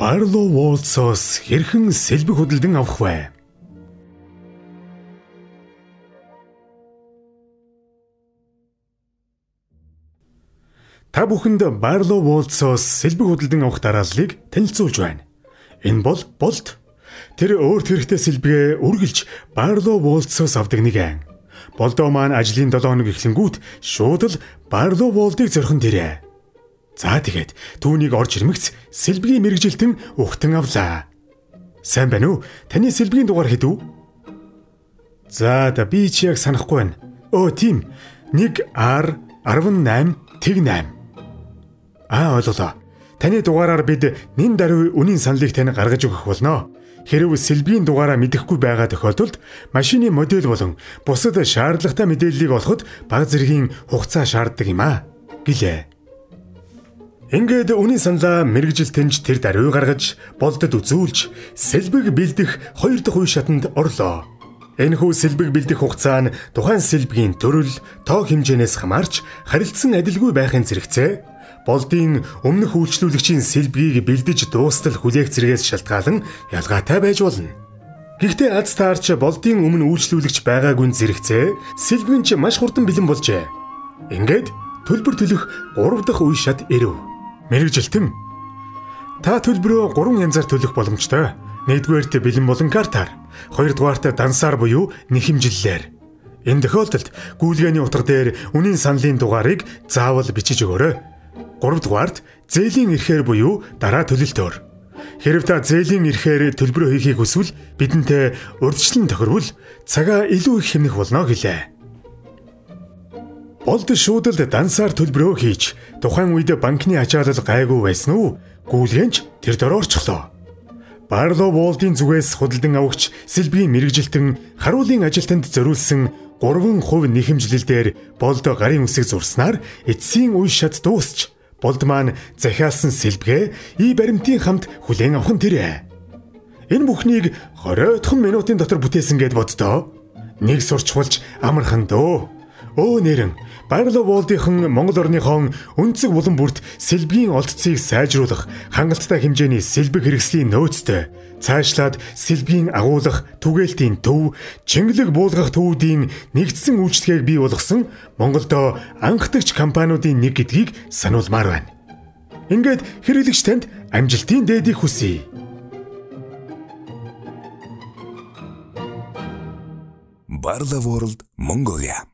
Барло Волцоос хэрхэн сэлбэг хөдөлгөн авах вэ? Та бүхэнд Барло Волцоос сэлбэг хөдөлгөн авах дарааллыг танилцуулж байна. Энэ бол болт. Тэр өөрт хэрэгтэй сэлбэгээ үргэлж Барло Волцоос авдаг нэгэн. Болдоо маань ажлын 7 хоног эхлэнгүүт шууд л Барло Волдыг зөрхөн дээрээ. За тэгээд түүнийг орж ирмэгц сэлбэгийн мэрэгжилтэн ухтан авлаа. Сайн байна уу? Таны сэлбэгийн дугаар хэд вэ? За да би чи яг санахгүй байна. Өө тийм. 1 R 18 тэг 8. Аа ойлголоо. Таны дугаараар бид нин даруй үнийн саналыг тань гаргаж өгөх болно. Хэрв сэлбийн дугаараа мэдэхгүй байгаа тохиолдолд машины модель болон бусад шаардлагатай мэдээллийг олоход бага зэргийн хугацаа шаарддаг юм аа. гэлээ. Ингээд үнийн саналаа мэрэгжилтэнч тэр даруй гаргаж болдод үзүүлж сэлбэг бэлдэх хоёр дахь үе шатанд орлоо. Энэхүү сэлбэг бэлдэх хугацаа нь тухайн сэлбэгийн төрөл, тоо хэмжээнээс хамаарч харилцсан адилгүй байхын зэрэгцээ болдын өмнөх үйлчлүүлэгчийн сэлбгийг бэлдэж дуустал хүлээх зэрэгээс шалтгаалan ялгаатай байж болно. Гэхдээ аз таарч болдын өмнө үйлчлүүлэгч байгаагүй зэрэгцээ сэлбгийн ч маш хурдан бэлэн болжээ. Ингээд төлбөр төлөх 3 дахь үе шат ирэв. Мэргэжилтэн Та төлбөрөө 3 янзаар төлөх боломжтой. Нэгдүгээрт бэлэн болон картаар, хоёрдугаарт дансаар буюу нэхэмжиллээр. Энэ тохиолдолд гүйлгээний утга дээр үнийн саналын дугаарыг заавал бичиж өгөөрэй. 3 дугаард зээлийн эрхээр буюу дараа төлөлтөөр. Хэрв та зээлийн эрхээр төлбөрөө хийхийг хүсвэл бидэнтэй урьдчилан тохирвол цагаа илүү их хэмнэх болно гэлээ. Болд шуудалд дансаар төлбөрөө хийж тухайн үед банкны ачаалал гайгүй байсан уу? Гүүлгэнч тэр орчихлоо. Барло Волдын зүгээс худалдан авагч Сэлбигийн мэрэгжилтэн харуулын ажилтанд зориулсан 3% нэхэмжлэлээр болд гарын үсэг зурснаар эцсийн үе шат дуусч Болд маань захиалсан сэлбгээ и баримтын хамт хүлээн авах нь тэрэ. Энэ бүхнийг 20 минутын дотор бүтээсэн гэд боддоо. Нэг сурчвалж амархан дөө. Өө нэрэн Барло Волдийнхан Монгол орныхон өнцөг булан бүрт сэлбгийн олдцыг сайжруулах хангалттай хэмжээний сэлбэг хэрэгслийн нөөцтэй цаашлаад сэлбгийн агуулгах түгээлтийн төв, чингэлэг буулгах төвүүдийн нэгдсэн үйлчлэгийг бий болгосон Монголдо анхдагч компаниудын нэг гэдгийг сануулмаар байна. Ингээд хэрэглэгч танд амжилтын дээдийг хүсье. Barla World Mongolia